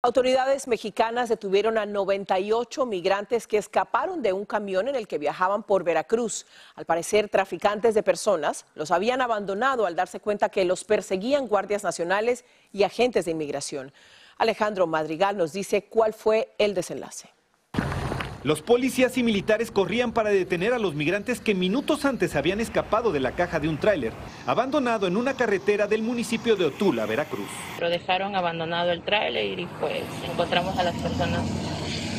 Autoridades mexicanas detuvieron a 98 migrantes que escaparon de un camión en el que viajaban por Veracruz. Al parecer, traficantes de personas los habían abandonado al darse cuenta que los perseguían guardias nacionales y agentes de inmigración. Alejandro Madrigal nos dice cuál fue el desenlace. Los policías y militares corrían para detener a los migrantes que minutos antes habían escapado de la caja de un tráiler, abandonado en una carretera del municipio de Otula, Veracruz. Lo dejaron abandonado el tráiler y pues encontramos a las personas,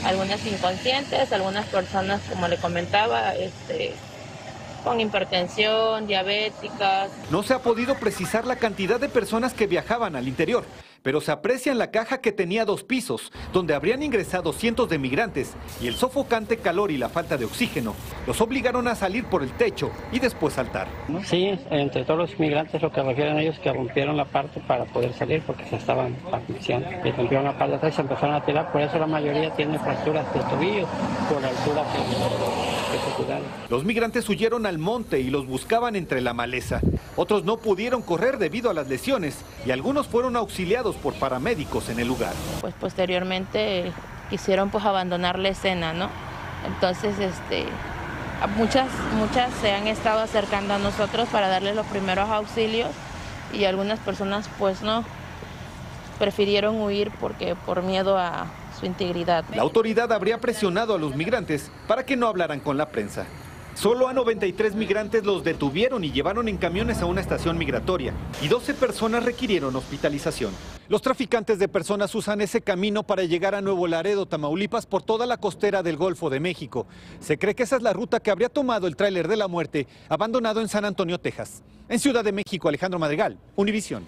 algunas inconscientes, algunas personas, como le comentaba, este, con hipertensión, diabéticas. No se ha podido precisar la cantidad de personas que viajaban al interior, pero se aprecia en la caja que tenía dos pisos, donde habrían ingresado cientos de migrantes y el sofocante calor y la falta de oxígeno los obligaron a salir por el techo y después saltar. Sí, entre todos los migrantes lo que refieren ellos que rompieron la parte para poder salir porque se estaban asfixiando. Y rompieron la parte de atrás y se empezaron a tirar, por eso la mayoría tiene fracturas de tobillo por la altura que, que se. Los migrantes huyeron al monte y los buscaban entre la maleza. Otros no pudieron correr debido a las lesiones y algunos fueron auxiliados por paramédicos en el lugar. Pues posteriormente quisieron pues abandonar la escena, ¿no? Entonces, este, muchas, muchas se han estado acercando a nosotros para darles los primeros auxilios y algunas personas pues no prefirieron huir porque por miedo a su integridad. La autoridad habría presionado a los migrantes para que no hablaran con la prensa. Solo a 93 migrantes los detuvieron y llevaron en camiones a una estación migratoria y 12 personas requirieron hospitalización. Los traficantes de personas usan ese camino para llegar a Nuevo Laredo, Tamaulipas, por toda la costera del Golfo de México. Se cree que esa es la ruta que habría tomado el tráiler de la muerte, abandonado en San Antonio, Texas. En Ciudad de México, Alejandro Madrigal, Univisión.